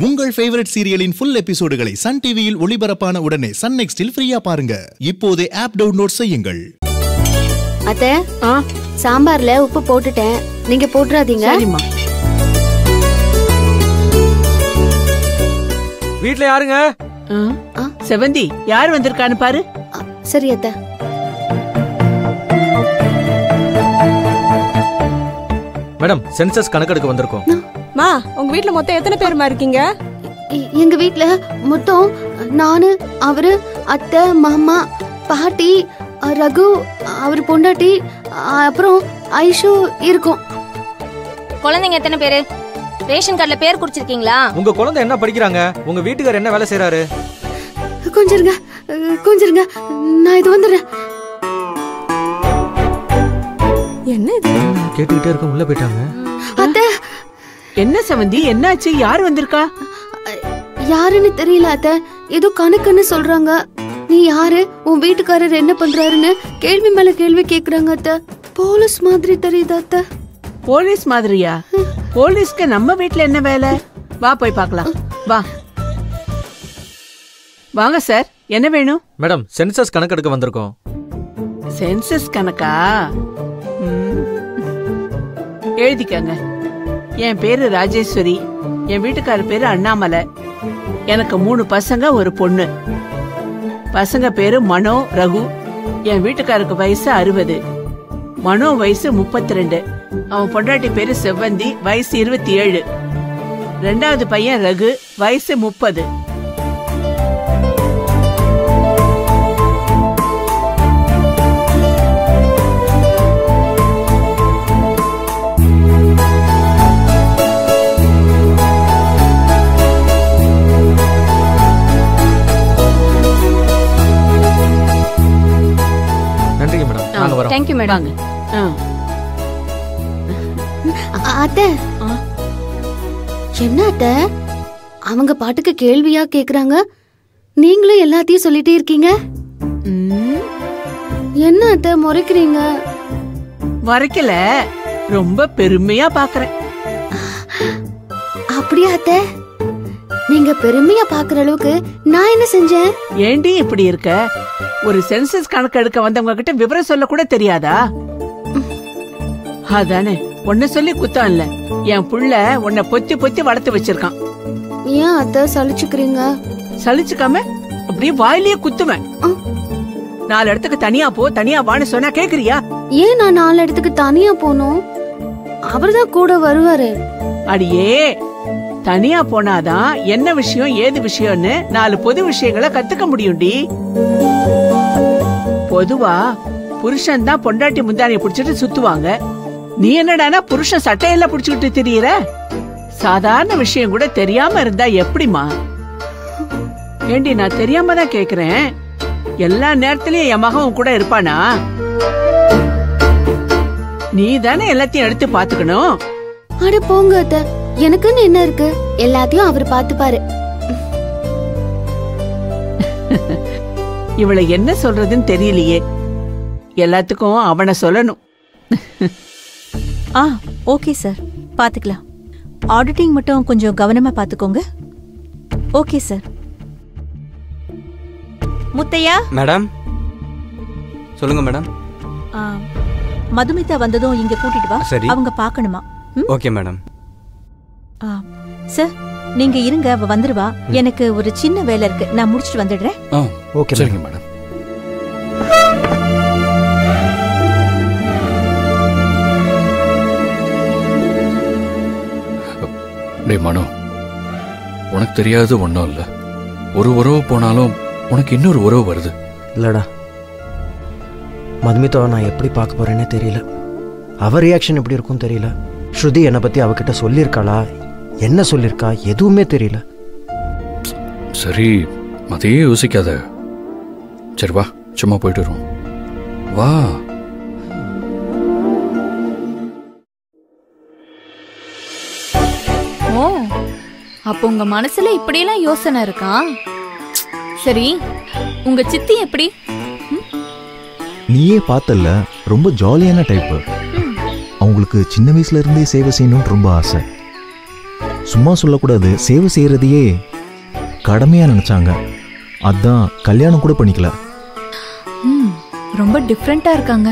உங்கள் ஃபேவரட் சீரியலின் ஃபுல் எபிசோடுகளை சன் டிவியில் ஒளிபரப்பான உடனே சன் நெக்ஸ்டில் ஃப்ரீயா பாருங்க. இப்போதே ஆப் டவுன்லோட் செய்யுங்கள். அத்த ஆ சாம்பார்ல உப்பு போட்டுட்டேன். நீங்க போட்டுறாதீங்க. சரிம்மா. வீட்ல யாருங்க. செவந்தி யார் வந்திருக்கான்னு பாரு. சரி அத்த. மேடம் சென்சஸ் கணக்கெடுக்க வந்திருக்கோம். மா உங்க வீட்ல மொத்தம் எத்தனை பேருமா இருக்கீங்க? எங்க வீட்ல மொத்தம் நானு அவரு அத்தை மாமா பாட்டி ரகு அவர் பொண்டாட்டி அப்புறம் ஐஷு இருக்கும். குழந்தைங்க எத்தனை பேரு? ரேஷன் கார்டுல பேர் குறிச்சிருக்கீங்களா? உங்க குழந்தை என்ன படிக்கிறாங்க? உங்க வீட்டுக்காரர் என்ன வேலை செய்றாரு? கொஞ்சம் இருங்க அ, கொஞ்சம் இருங்க நான் இது வந்துடுறேன். என்ன இது? கேட்டுக்கிட்டே இருக்க உள்ள போயிட்டாங்க. அத்தை என்ன செவந்தி என்னாச்சு? யார் வந்திருக்கா? யாருன்னு தெரியல அத்தை. ஏதோ கணக்குன்னு சொல்றாங்க. நீ யாரு? உன் வீட்டுக்காரர் என்ன பண்றாருன்னு கேள்வி மேல கேள்வி கேக்குறாங்க அத்தை. போலீஸ் மாதிரி தெரியுது அத்தை? போலீஸ் மாதிரியா? போலீஸ்க்கு நம்ம வீட்ல என்ன வேலை? வா போய் பார்க்கலாம். வா. வாங்க சார். என்ன வேணும்? மேடம் சென்சஸ் கணக்கெடுக்க வந்திருக்கோம். சென்சஸ் கணக்கா. எழுதிக்கங்க. என் பேரு ராஜேஸ்வரி. என் வீட்டுக்காரர் பேரு அண்ணாமலை. எனக்கு மூணு பசங்க ஒரு பொண்ணு. பசங்க பேரு மனோ ரகு. என் வீட்டுக்காருக்கு வயசு அறுபது. மனோ வயசு முப்பத்தி ரெண்டு அவன் பொண்டாட்டி பேரு செவ்வந்தி வயசு இருபத்தி ஏழு. ரெண்டாவது பையன் ரகு வயசு முப்பது. தேங்க்யூ மேடம் வாங்க. அத்தை. என்ன அத்தை? அவங்க பாட்டுக்கு கேள்வியா கேக்குறாங்க. நீங்களும் எல்லாத்தையும் சொல்லிட்டே இருக்கீங்க. என்ன அத்தை முறைக்கிறீங்க? வரைக்கல ரொம்ப பெருமையா பாக்குறேன். அப்படியா அத்தை? நீங்க பெருமையா பாக்குற அளவுக்கு நான் என்ன செஞ்சேன்? ஏண்டி இப்படி இருக்க? ஒரு சென்சஸ் கணக்கு எடுக்க வந்தவங்க கிட்ட விவரம் சொல்ல கூட தெரியாதா? அதானே உன்னை சொல்லி குத்தம் இல்ல. என் புள்ள உன்னை பொத்தி பொத்தி வளர்த்து வச்சிருக்கான். ஏன் அத்தை சலிச்சுக்கிறீங்க? சலிச்சுக்காம அப்படியே வாயிலேயே குத்துவேன். நாலு இடத்துக்கு தனியா போ தனியா வான்னு சொன்னா கேக்குறியா? ஏன் நான் நாலு இடத்துக்கு தனியா போகணும்? அவர்தான் கூட வருவாரு. அடியே தனியா போனாதான் என்ன விஷயம் ஏது விஷயம்னு நாலு பொது விஷயங்களை கத்துக்க முடியும்டி. பொதுவா புருஷன் தான் பொண்டாட்டி முந்தானிய புடிச்சிட்டு சுத்துவாங்க. நீ என்னடானா புருஷன் சட்டையெல்லாம் புடிச்சுக்கிட்டு தெரியற? சாதாரண விஷயம் கூட தெரியாம இருந்தா எப்படிமா ஏண்டி நான் தெரியாம தான் கேக்குறேன். எல்லா நேரத்திலயும் என் மகவும் கூட இருப்பானா? நீ தானே எல்லாத்தையும் எடுத்து பாத்துக்கணும் அட போங்க அத்தை. எனக்குன்னு என்ன இருக்கு? எல்லாத்தையும் அவர் பாத்துப்பாரு இவளை என்ன சொல்றதுன்னு தெரியலையே. எல்லாத்துக்கும் அவனை சொல்லணும். ஆ ஓகே சார். பார்த்துக்கலாம். ஆடிட்டிங் மட்டும் கொஞ்சம் கவனமா பார்த்துக்கோங்க. Okay sir. முத்தையா? மேடம்? சொல்லுங்க மேடம். ஆ, மதுமிதா வந்ததும் இங்க கூட்டிட்டு வா. சரி. அவங்க பார்க்கணுமா? ம்? Okay madam. சார் நீங்க இருங்க அவ வந்துருவா. எனக்கு ஒரு சின்ன வேலை இருக்கு. நான் முடிச்சிட்டு வந்துடுறேன். ஓகே சரிங்க மேடம். டேய் மனோ. உனக்கு தெரியாது ஒன்றும் இல்லை. ஒரு உறவு போனாலும் உனக்கு இன்னொரு உறவு வருது. இல்லடா. மதுமிதாவை நான் எப்படி பார்க்க போறேனே தெரியல. அவ ரியாக்ஷன் எப்படி இருக்கும் தெரியல. ஸ்ருதி என்னை பத்தி அவகிட்ட சொல்லியிருக்காளா? என்ன சொல்லியிருக்கா எதுவுமே தெரியல. சரி அதையே யோசிக்காத. சரி வா சும்மா போயிட்டு வருவோம். வா. ஓ அப்போ உங்க மனசுல இப்படியெல்லாம் யோசனை இருக்கா? சரி உங்க சித்தி எப்படி? நீயே பார்த்தல்ல ரொம்ப ஜாலியான டைப்பு அவங்களுக்கு சின்ன வயசுல இருந்தே சேவை செய்யணும்னு ரொம்ப ஆசை. சும்மா சொல்லக்கூடாது. சேவை செய்யறதையே கடமையா நினைச்சாங்க. அதான் கல்யாணம் கூட பண்ணிக்கல. ம் ரொம்ப டிஃப்ரெண்டா இருக்காங்க.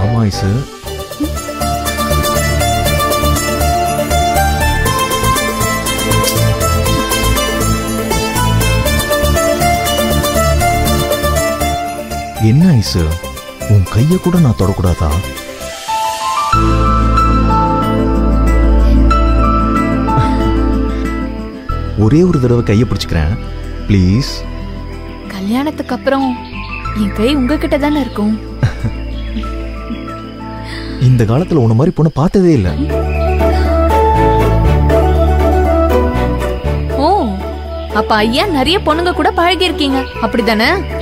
ஆமா ஐசு. என்ன ஐசு? உன் கைய கூட நான் தொடக்கூடாதா? ஒரே ஒரு தடவை கையை பிடிச்சுக்கிறேன். ப்ளீஸ் கல்யாணத்துக்கு அப்புறம் என் கை உங்ககிட்ட தானே இருக்கும்? இந்த காலத்துல உன்ன மாதிரி பொண்ணு பார்த்ததே இல்லை. ஓ அப்ப ஐயா நிறைய பொண்ணுங்க கூட பழகி இருக்கீங்க அப்படிதானே?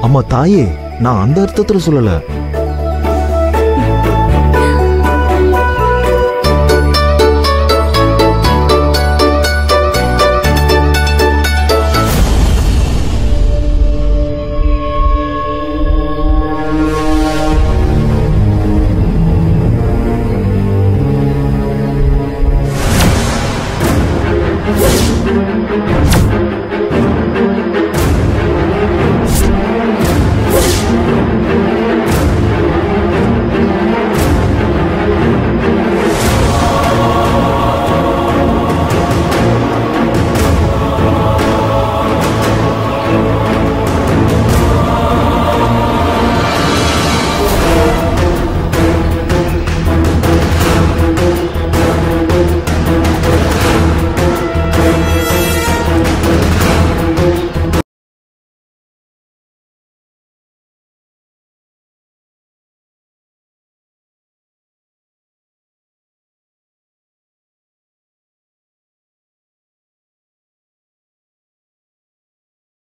அம்மா தாயே நான் அந்த அர்த்தத்துல சொல்லல.